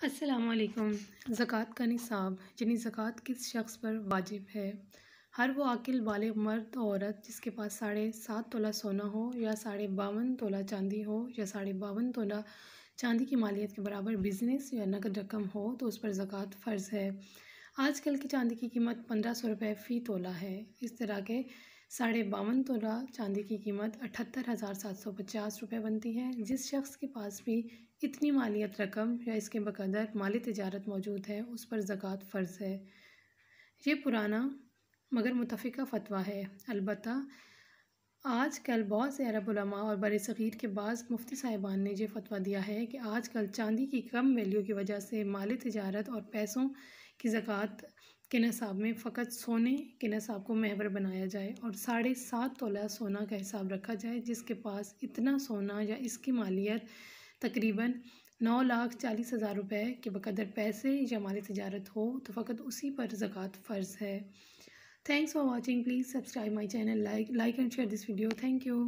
असलकुम ज़क़़त का निसाब, यानी ज़क़़त किस शख्स पर वाजिब है? हर वो अकिल बाले, मर्द, औरत जिसके पास साढ़े सात तोला सोना हो या साढ़े बावन तोला चांदी हो या साढ़े बावन तोला चांदी की मालियत के बराबर बिज़नेस या नकद रकम हो तो उस पर ज़क़़त फ़र्ज़ है। आजकल की चांदी की कीमत पंद्रह सौ रुपये फ़ी तोला है। इस तरह के साढ़े बावन तोला चांदी की कीमत अठहत्तर हज़ार सात सौ पचास रुपये बनती है, जिस शख्स के पास भी इतनी मालियत रकम या इसके बकदर माली तजारत मौजूद है, उस पर ज़क़़त फ़र्ज़ है। ये पुराना मगर मुतफ़ा फतवा है। अलबत् आज कल बहुत से अरब उलमा और बर सग़ीर के बाद मुफ्ती साहिबान ने यह फतवा दिया है कि आज कल चांदी की कम वैल्यू की वजह से माली तजारत और पैसों की ज़क़़त के नसाब में फ़कत सोने के नसाब को महवर बनाया जाए और साढ़े सात तोला सोना का हिसाब रखा जाए, जिसके पास इतना सोना या इसकी मालियत तकरीबन नौ लाख चालीस हज़ार रुपये के बकदर पैसे या माली तजारत हो तो फ़कत उसी पर ज़क़़त फ़र्ज़ है। Thanks for watching please subscribe my channel like like and share this video thank you